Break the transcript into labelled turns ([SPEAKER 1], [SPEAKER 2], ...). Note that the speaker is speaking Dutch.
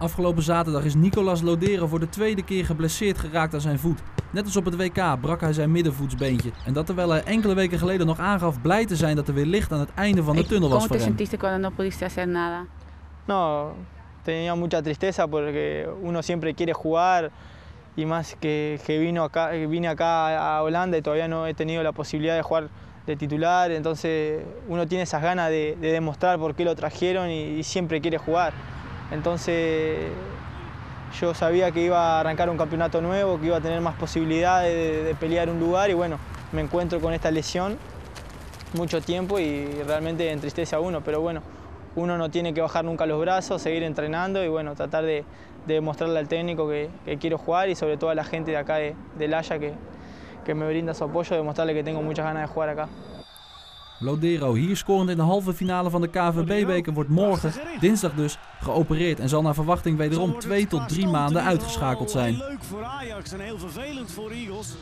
[SPEAKER 1] Afgelopen zaterdag is Nicolas Lodero voor de tweede keer geblesseerd geraakt aan zijn voet. Net als op het WK brak hij zijn middenvoetsbeentje. En dat terwijl hij enkele weken geleden nog aangaf blij te zijn dat er weer licht aan het einde van de tunnel was
[SPEAKER 2] ¿Cómo
[SPEAKER 1] voor hem.
[SPEAKER 2] cuando no pudiste hacer nada?
[SPEAKER 3] No, tenía mucha tristeza porque uno siempre quiere jugar y más que, que vino acá, vine acá a Holanda y todavía no he tenido la posibilidad de jugar de titular, entonces uno tiene esas ganas de, de demostrar por qué lo trajeron y, y siempre quiere jugar. Entonces yo sabía que iba a arrancar un campeonato nuevo, que iba a tener más posibilidades de, pelear un lugar y bueno, me encuentro con esta lesión mucho tiempo y realmente entristece a uno, pero bueno, uno no tiene que bajar nunca los brazos, seguir entrenando y bueno, tratar de, de demostrarle al técnico que, que quiero jugar y sobre todo a la gente de acá de, de Laya que, que me brinda su apoyo, demostrarle que tengo muchas ganas de jugar acá.
[SPEAKER 1] Lodero, hier scorend in de halve finale van de KVB-beker, wordt morgen, dinsdag dus, geopereerd en zal naar verwachting wederom twee tot drie maanden uitgeschakeld zijn.
[SPEAKER 4] Leuk voor Ajax en heel vervelend voor Eagles.